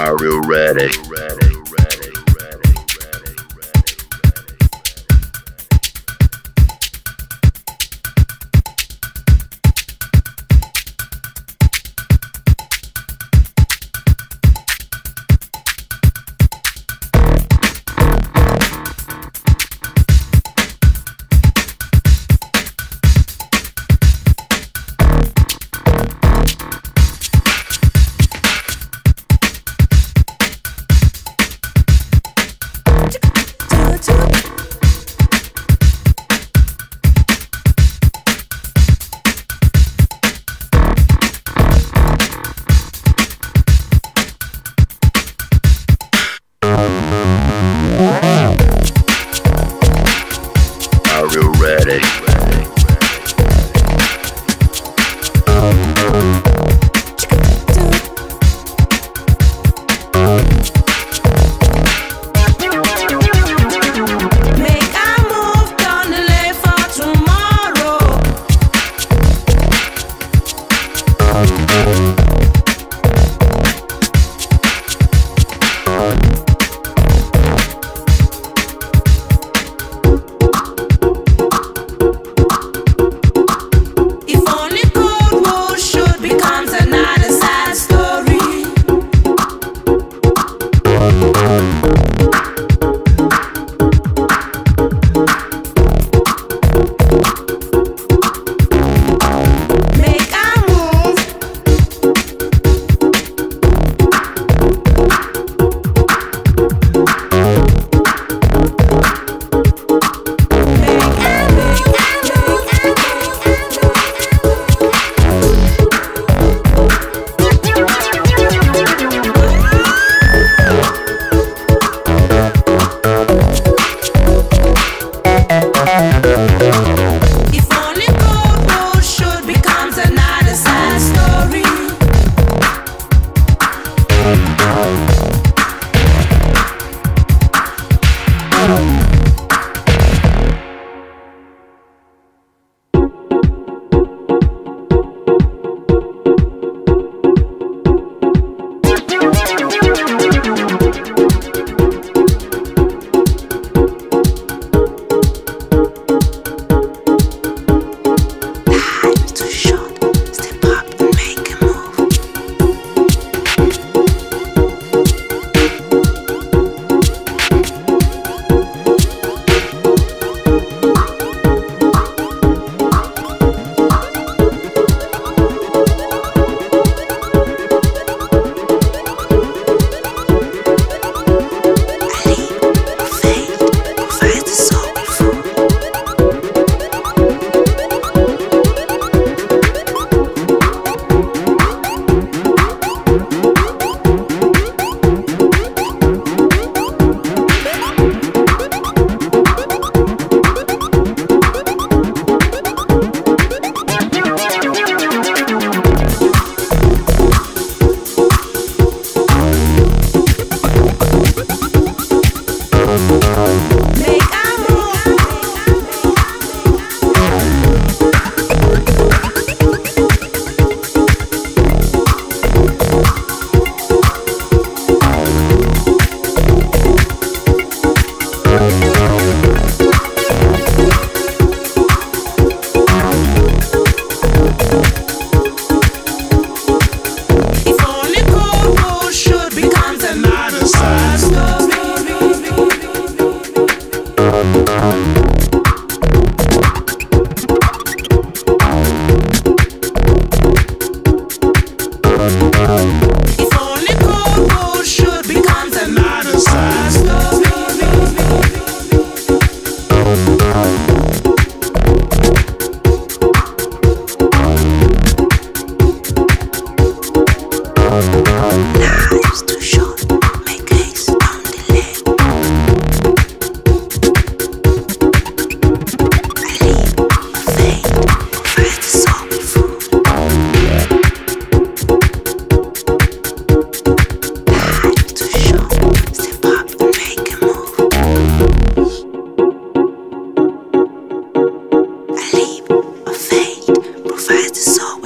Are you ready? Are Life's so